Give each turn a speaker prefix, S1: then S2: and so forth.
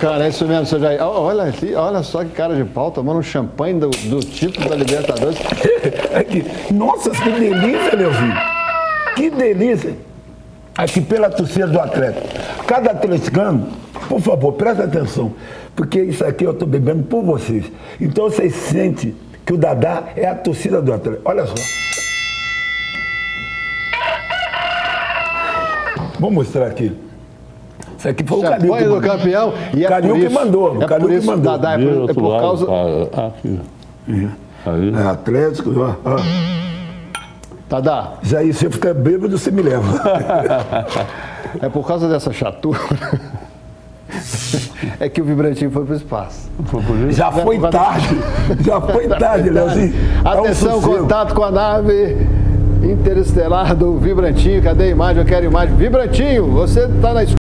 S1: Cara, é isso mesmo, seu Jair. Olha, olha só que cara de pau, tomando um champanhe do, do tipo da Libertadores.
S2: Nossa, que delícia, meu filho. Que delícia. Aqui pela torcida do Atlético. Cada atleticano, por favor, presta atenção. Porque isso aqui eu estou bebendo por vocês. Então vocês sentem que o Dadá é a torcida do Atlético. Olha só. Vou mostrar aqui. Isso aqui foi o Calil que
S1: do
S2: mandou.
S1: campeão. E é
S2: Calil
S1: por
S2: que
S1: isso,
S2: mandou, o
S1: É
S2: Calil
S1: por
S2: que
S1: isso,
S2: mandou.
S1: Dadá, é por, é
S3: outro
S1: por
S3: lado,
S1: causa...
S3: aqui. Aí.
S2: É Atlético, ó, ó.
S1: Dadá,
S2: Já aí você fica bêbado, você me leva.
S1: é por causa dessa chatura... é que o vibrantinho foi pro espaço.
S3: Foi?
S2: Já foi tarde. Já foi tarde, Leozinho. É um
S1: Atenção, contato com a nave interestelar do Vibrantinho. Cadê a imagem? Eu quero imagem. Vibrantinho, você está na escuta.